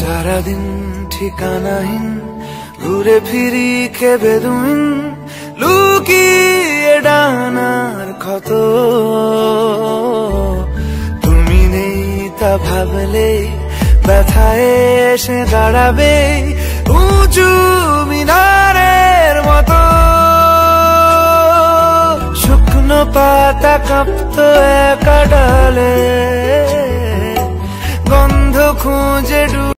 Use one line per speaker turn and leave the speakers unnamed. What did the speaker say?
সারাদিন ঠিকানাহীন, ঘুরে ফিরি খেবে দুইন লুকিয়ে ডানার ক্ষত। তুমি নেই তা ভাবলে ব্যথায় এসে দাঁড়াবে উঁচু মিনারের মতো। শুকনো পাতা কাঁপত একা ডালে গন্ধ খুঁজে ডু